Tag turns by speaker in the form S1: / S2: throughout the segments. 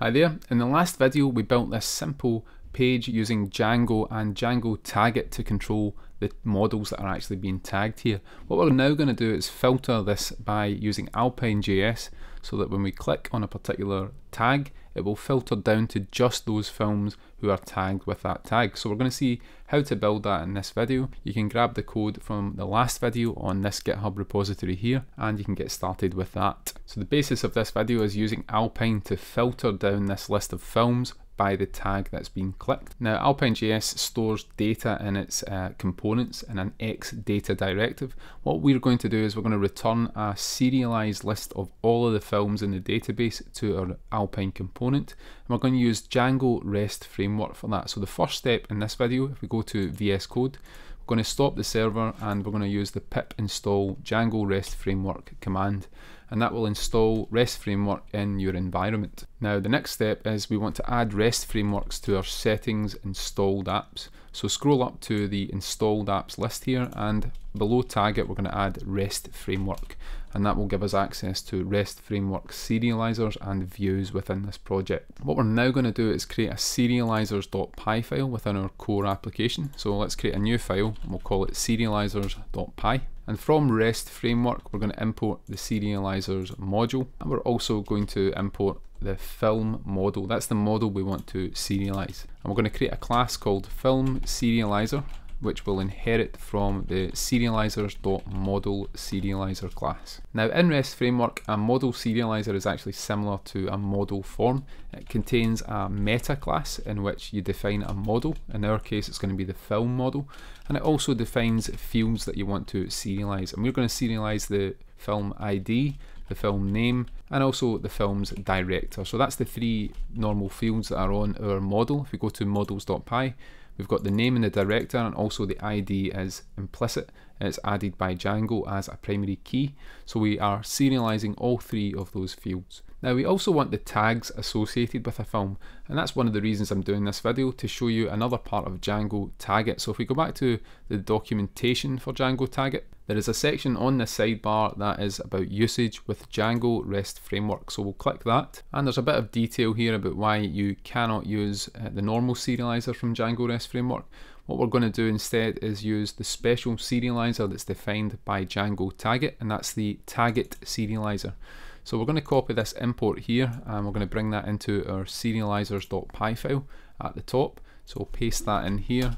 S1: Hi there, in the last video we built this simple page using Django and Django Taggit to control the models that are actually being tagged here. What we're now going to do is filter this by using Alpine.js so that when we click on a particular tag it will filter down to just those films who are tagged with that tag. So we're going to see how to build that in this video. You can grab the code from the last video on this GitHub repository here and you can get started with that. So the basis of this video is using Alpine to filter down this list of films by the tag that's been clicked. Now Alpine.js stores data in its uh, components in an X data directive. What we're going to do is we're going to return a serialized list of all of the films in the database to our Alpine component. And we're going to use Django REST framework for that. So the first step in this video, if we go to VS Code, we're going to stop the server and we're going to use the pip install Django REST framework command and that will install REST framework in your environment. Now the next step is we want to add REST frameworks to our settings installed apps. So scroll up to the installed apps list here and below Taggit we're going to add REST framework and that will give us access to REST framework serializers and views within this project. What we're now going to do is create a serializers.py file within our core application. So let's create a new file and we'll call it serializers.py and from REST framework, we're going to import the serializers module. And we're also going to import the film model. That's the model we want to serialize. And we're going to create a class called film serializer which will inherit from the serializers.model serializer class. Now in REST framework, a model serializer is actually similar to a model form. It contains a meta class in which you define a model. In our case, it's going to be the film model. And it also defines fields that you want to serialize. And we're going to serialize the film ID, the film name, and also the film's director. So that's the three normal fields that are on our model. If we go to models.py, We've got the name and the director and also the ID is implicit. It's added by Django as a primary key. So we are serializing all three of those fields. Now we also want the tags associated with a film and that's one of the reasons I'm doing this video to show you another part of Django Taggit. So if we go back to the documentation for Django Taggit, there is a section on the sidebar that is about usage with Django REST Framework. So we'll click that and there's a bit of detail here about why you cannot use uh, the normal serializer from Django REST Framework. What we're going to do instead is use the special serializer that's defined by Django Taggit and that's the Taggit serializer. So we're going to copy this import here and we're going to bring that into our serializers.py file at the top. So we'll paste that in here.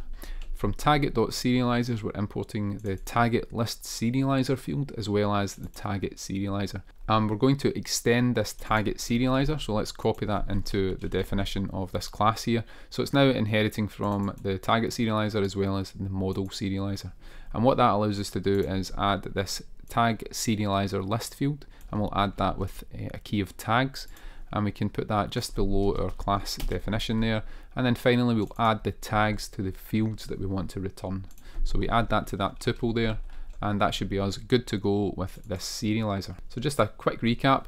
S1: From taggit.serializers we're importing the taggit list serializer field as well as the taggit serializer. And we're going to extend this taggit serializer, so let's copy that into the definition of this class here. So it's now inheriting from the taggit serializer as well as the model serializer. And what that allows us to do is add this tag serializer list field and we'll add that with eh, a key of tags and we can put that just below our class definition there. And then finally we'll add the tags to the fields that we want to return. So we add that to that tuple there and that should be us good to go with this serializer. So just a quick recap.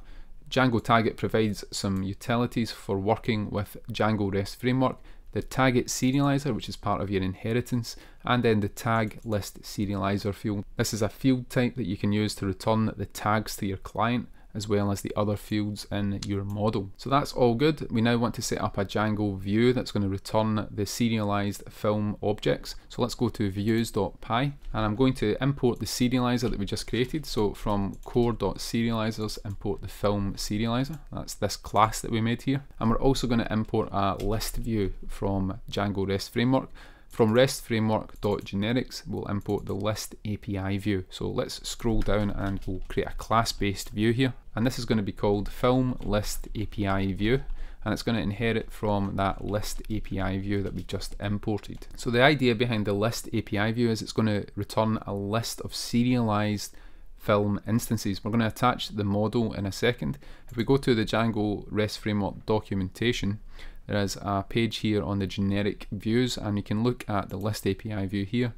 S1: Django Taggit provides some utilities for working with Django REST framework the taggit serializer, which is part of your inheritance, and then the tag list serializer field. This is a field type that you can use to return the tags to your client as well as the other fields in your model. So that's all good. We now want to set up a Django view that's going to return the serialized film objects. So let's go to views.py and I'm going to import the serializer that we just created. So from core.serializers import the film serializer. That's this class that we made here. And we're also going to import a list view from Django REST framework. From REST framework.generics, we'll import the list API view. So let's scroll down and we'll create a class-based view here. And this is going to be called film list API view. And it's going to inherit from that list API view that we just imported. So the idea behind the list API view is it's going to return a list of serialized film instances. We're going to attach the model in a second. If we go to the Django REST framework documentation, there is a page here on the generic views and you can look at the list API view here.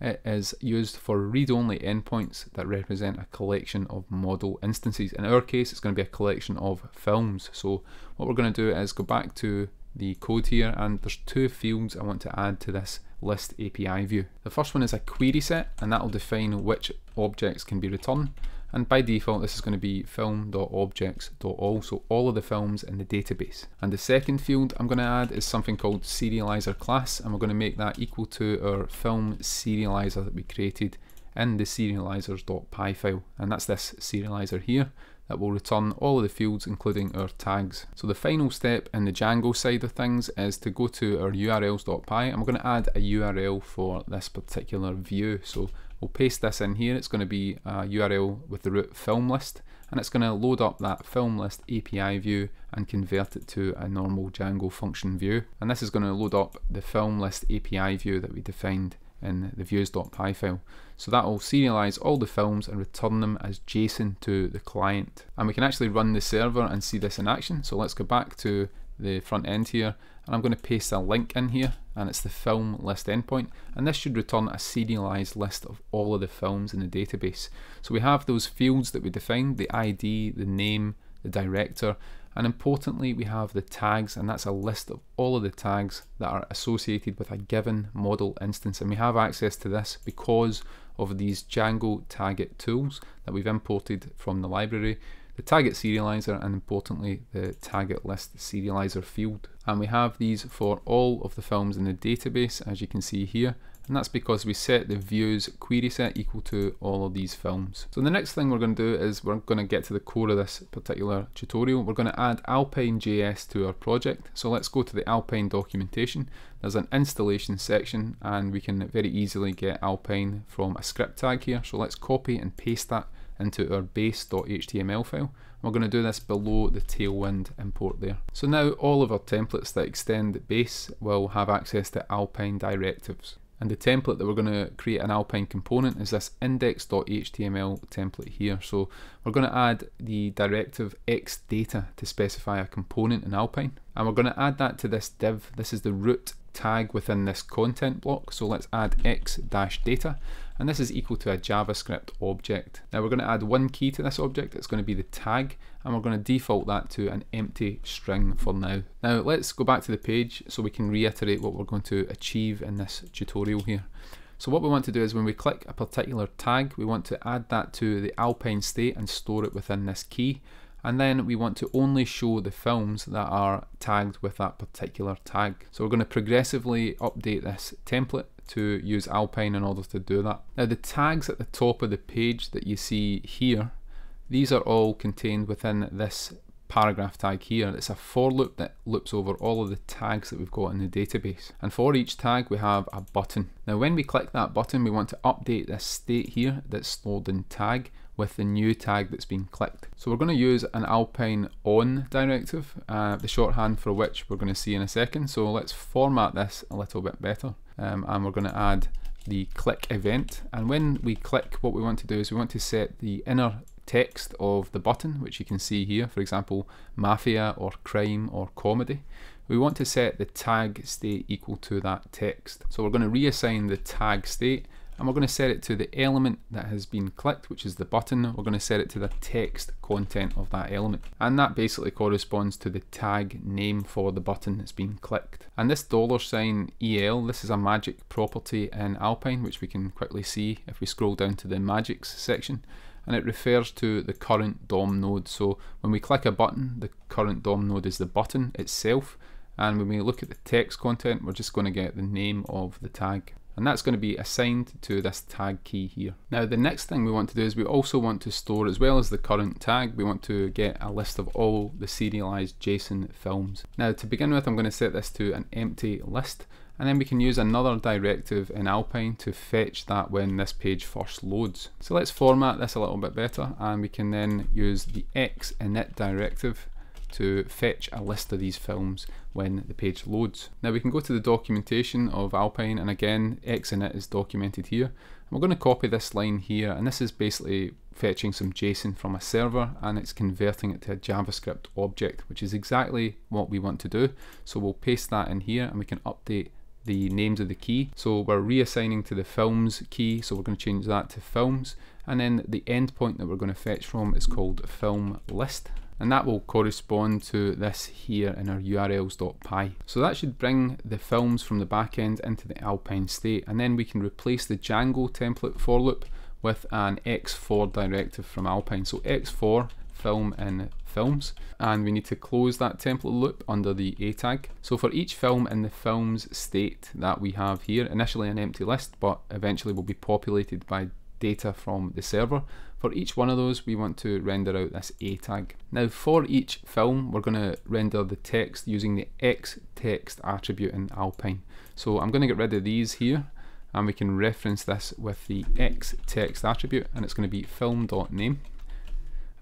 S1: It is used for read-only endpoints that represent a collection of model instances. In our case, it's going to be a collection of films. So what we're going to do is go back to the code here and there's two fields I want to add to this list API view. The first one is a query set and that will define which objects can be returned. And by default this is going to be film.objects.all so all of the films in the database. And the second field I'm going to add is something called serializer class and we're going to make that equal to our film serializer that we created in the serializers.py file. And that's this serializer here that will return all of the fields including our tags. So the final step in the Django side of things is to go to our urls.py and we're going to add a URL for this particular view. So we'll paste this in here, it's going to be a URL with the root film list and it's going to load up that film list API view and convert it to a normal Django function view. And this is going to load up the film list API view that we defined in the views.py file. So that will serialize all the films and return them as JSON to the client. And we can actually run the server and see this in action. So let's go back to the front end here and I'm going to paste a link in here and it's the film list endpoint and this should return a serialized list of all of the films in the database. So we have those fields that we defined, the ID, the name, the director and importantly, we have the tags, and that's a list of all of the tags that are associated with a given model instance. And we have access to this because of these Django Taggit tools that we've imported from the library, the Taggit serializer, and importantly, the Taggit list serializer field. And we have these for all of the films in the database, as you can see here and that's because we set the views query set equal to all of these films. So the next thing we're going to do is we're going to get to the core of this particular tutorial. We're going to add Alpine.js to our project. So let's go to the Alpine documentation. There's an installation section and we can very easily get Alpine from a script tag here. So let's copy and paste that into our base.html file. We're going to do this below the Tailwind import there. So now all of our templates that extend base will have access to Alpine directives. And the template that we're going to create an Alpine component is this index.html template here. So we're going to add the directive xdata to specify a component in Alpine. And we're going to add that to this div. This is the root tag within this content block. So let's add x-data and this is equal to a JavaScript object. Now we're going to add one key to this object, it's going to be the tag, and we're going to default that to an empty string for now. Now let's go back to the page so we can reiterate what we're going to achieve in this tutorial here. So what we want to do is when we click a particular tag, we want to add that to the Alpine state and store it within this key. And then we want to only show the films that are tagged with that particular tag. So we're going to progressively update this template to use Alpine in order to do that. Now the tags at the top of the page that you see here, these are all contained within this paragraph tag here. It's a for loop that loops over all of the tags that we've got in the database. And for each tag we have a button. Now when we click that button we want to update this state here that's stored in tag with the new tag that's been clicked. So we're going to use an Alpine on directive, uh, the shorthand for which we're going to see in a second. So let's format this a little bit better um, and we're going to add the click event. And when we click what we want to do is we want to set the inner text of the button which you can see here for example mafia or crime or comedy. We want to set the tag state equal to that text. So we're going to reassign the tag state and we're going to set it to the element that has been clicked which is the button. We're going to set it to the text content of that element. And that basically corresponds to the tag name for the button that's been clicked. And this dollar sign el this is a magic property in alpine which we can quickly see if we scroll down to the magics section. And it refers to the current DOM node. So when we click a button the current DOM node is the button itself. And when we look at the text content we're just going to get the name of the tag and that's going to be assigned to this tag key here. Now the next thing we want to do is we also want to store as well as the current tag we want to get a list of all the serialized JSON films. Now to begin with I'm going to set this to an empty list and then we can use another directive in Alpine to fetch that when this page first loads. So let's format this a little bit better and we can then use the x init directive to fetch a list of these films when the page loads. Now we can go to the documentation of Alpine and again xinit is documented here. And we're going to copy this line here and this is basically fetching some JSON from a server and it's converting it to a JavaScript object which is exactly what we want to do. So we'll paste that in here and we can update the names of the key. So we're reassigning to the films key, so we're going to change that to films. And then the endpoint that we're going to fetch from is called film list and that will correspond to this here in our urls.py. So that should bring the films from the backend into the Alpine state and then we can replace the Django template for loop with an X4 directive from Alpine. So X4 film in films and we need to close that template loop under the A tag. So for each film in the films state that we have here, initially an empty list but eventually will be populated by data from the server. For each one of those we want to render out this A tag. Now for each film we're going to render the text using the X text attribute in Alpine. So I'm going to get rid of these here and we can reference this with the X text attribute and it's going to be film.name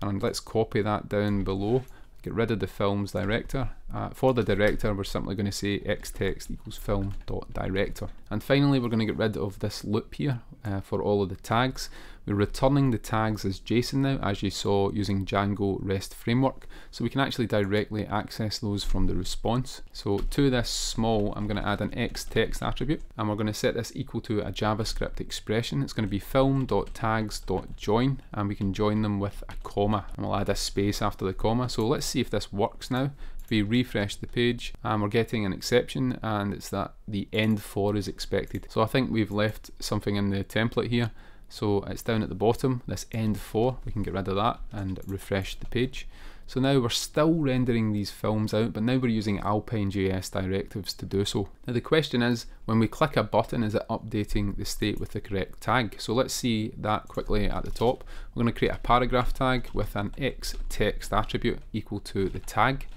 S1: and let's copy that down below get rid of the film's director. Uh, for the director we're simply going to say xtext equals film.director. And finally we're going to get rid of this loop here uh, for all of the tags. We're returning the tags as JSON now as you saw using Django REST framework so we can actually directly access those from the response. So to this small I'm going to add an xtext attribute and we're going to set this equal to a JavaScript expression. It's going to be film.tags.join and we can join them with a comma and we'll add a space after the comma. So let's see if this works now. If we refresh the page and we're getting an exception and it's that the end for is expected. So I think we've left something in the template here so it's down at the bottom, this end 4, we can get rid of that and refresh the page. So now we're still rendering these films out, but now we're using Alpine.js directives to do so. Now the question is, when we click a button, is it updating the state with the correct tag? So let's see that quickly at the top. We're going to create a paragraph tag with an x text attribute equal to the tag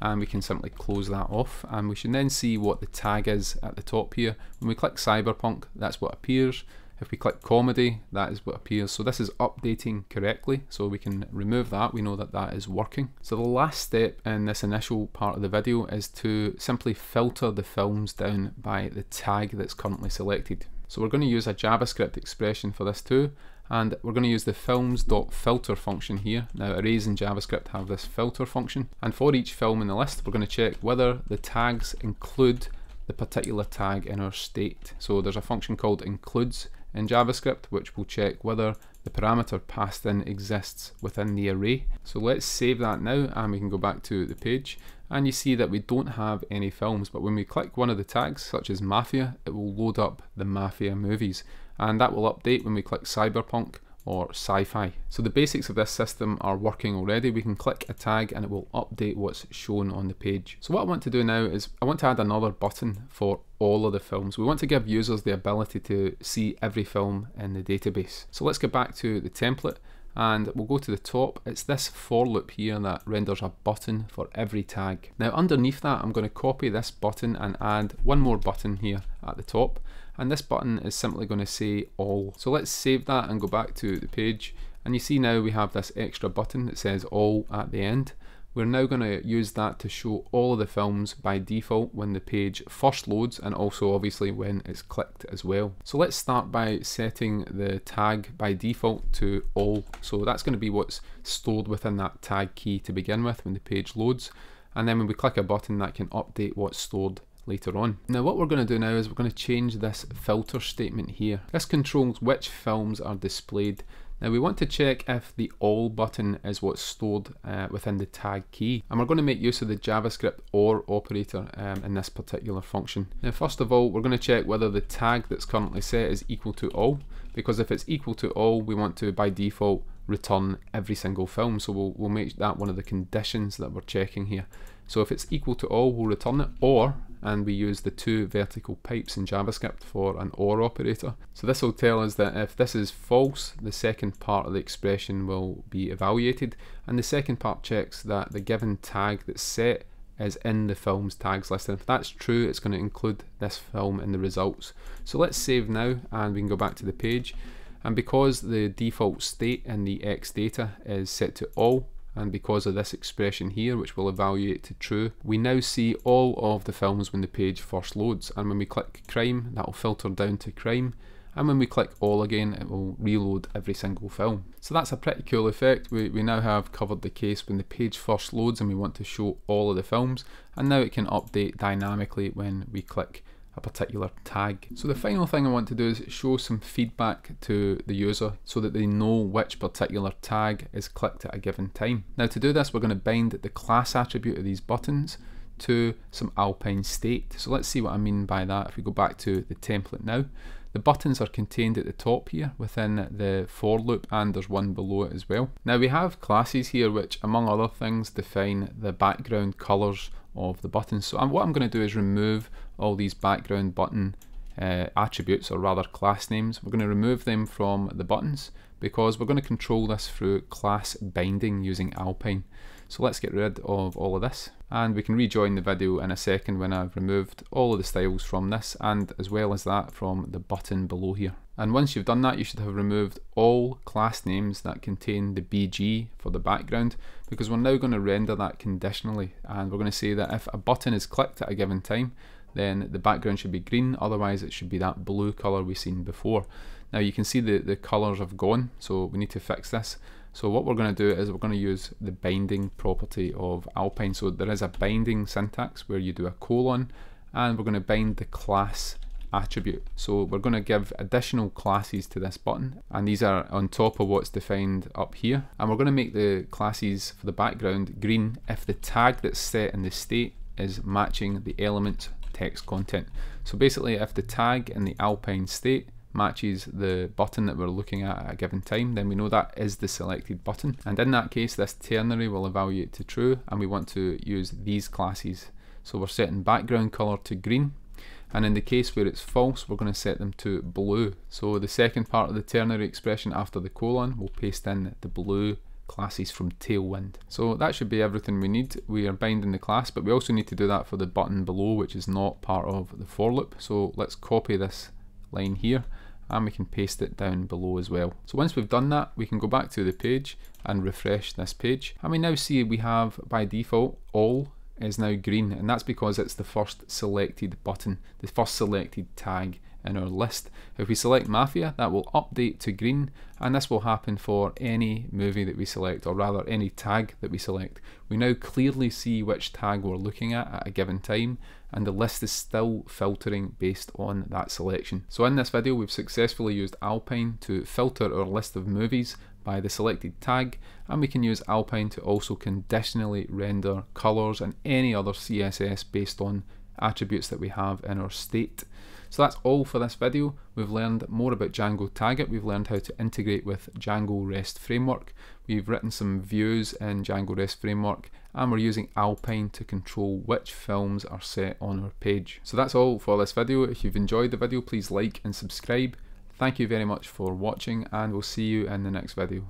S1: and we can simply close that off and we should then see what the tag is at the top here. When we click cyberpunk, that's what appears. If we click comedy, that is what appears. So this is updating correctly, so we can remove that. We know that that is working. So the last step in this initial part of the video is to simply filter the films down by the tag that's currently selected. So we're going to use a JavaScript expression for this too, and we're going to use the films.filter function here. Now arrays in JavaScript have this filter function, and for each film in the list, we're going to check whether the tags include the particular tag in our state. So there's a function called includes in JavaScript which will check whether the parameter passed in exists within the array. So let's save that now and we can go back to the page and you see that we don't have any films but when we click one of the tags such as Mafia it will load up the Mafia movies and that will update when we click Cyberpunk or sci-fi. So the basics of this system are working already. We can click a tag and it will update what's shown on the page. So what I want to do now is I want to add another button for all of the films. We want to give users the ability to see every film in the database. So let's go back to the template and we'll go to the top. It's this for loop here that renders a button for every tag. Now underneath that I'm going to copy this button and add one more button here at the top and this button is simply going to say all. So let's save that and go back to the page and you see now we have this extra button that says all at the end. We're now going to use that to show all of the films by default when the page first loads and also obviously when it's clicked as well. So let's start by setting the tag by default to all. So that's going to be what's stored within that tag key to begin with when the page loads. And then when we click a button that can update what's stored later on. Now what we're going to do now is we're going to change this filter statement here. This controls which films are displayed. Now we want to check if the all button is what's stored uh, within the tag key and we're going to make use of the JavaScript OR operator um, in this particular function. Now first of all we're going to check whether the tag that's currently set is equal to all because if it's equal to all we want to by default return every single film so we'll, we'll make that one of the conditions that we're checking here. So if it's equal to all we'll return it or and we use the two vertical pipes in JavaScript for an OR operator. So this will tell us that if this is false, the second part of the expression will be evaluated, and the second part checks that the given tag that's set is in the film's tags list. And if that's true, it's going to include this film in the results. So let's save now and we can go back to the page. And because the default state in the X data is set to all, and because of this expression here which will evaluate to true we now see all of the films when the page first loads and when we click crime that will filter down to crime and when we click all again it will reload every single film. So that's a pretty cool effect. We, we now have covered the case when the page first loads and we want to show all of the films and now it can update dynamically when we click a particular tag. So the final thing I want to do is show some feedback to the user so that they know which particular tag is clicked at a given time. Now to do this we're going to bind the class attribute of these buttons to some Alpine state. So let's see what I mean by that. If we go back to the template now, the buttons are contained at the top here within the for loop and there's one below it as well. Now we have classes here which among other things define the background colours of the buttons. So um, what I'm going to do is remove all these background button uh, attributes or rather class names. We're going to remove them from the buttons because we're going to control this through class binding using Alpine. So let's get rid of all of this and we can rejoin the video in a second when I've removed all of the styles from this and as well as that from the button below here. And once you've done that you should have removed all class names that contain the BG for the background because we're now going to render that conditionally and we're going to say that if a button is clicked at a given time then the background should be green otherwise it should be that blue colour we've seen before. Now you can see the, the colours have gone so we need to fix this. So what we're going to do is we're going to use the binding property of Alpine. So there is a binding syntax where you do a colon and we're going to bind the class attribute. So we're going to give additional classes to this button and these are on top of what's defined up here. And we're going to make the classes for the background green if the tag that's set in the state is matching the element text content. So basically if the tag in the Alpine state matches the button that we're looking at at a given time, then we know that is the selected button. And in that case, this ternary will evaluate to true, and we want to use these classes. So we're setting background color to green, and in the case where it's false, we're going to set them to blue. So the second part of the ternary expression after the colon, we'll paste in the blue classes from Tailwind. So that should be everything we need. We are binding the class, but we also need to do that for the button below, which is not part of the for loop. So let's copy this line here and we can paste it down below as well. So once we've done that, we can go back to the page and refresh this page. And we now see we have by default all is now green and that's because it's the first selected button, the first selected tag in our list. If we select Mafia, that will update to green, and this will happen for any movie that we select, or rather any tag that we select. We now clearly see which tag we're looking at at a given time, and the list is still filtering based on that selection. So in this video, we've successfully used Alpine to filter our list of movies by the selected tag, and we can use Alpine to also conditionally render colors and any other CSS based on attributes that we have in our state. So that's all for this video. We've learned more about Django Taggit. We've learned how to integrate with Django REST Framework. We've written some views in Django REST Framework and we're using Alpine to control which films are set on our page. So that's all for this video. If you've enjoyed the video, please like and subscribe. Thank you very much for watching and we'll see you in the next video.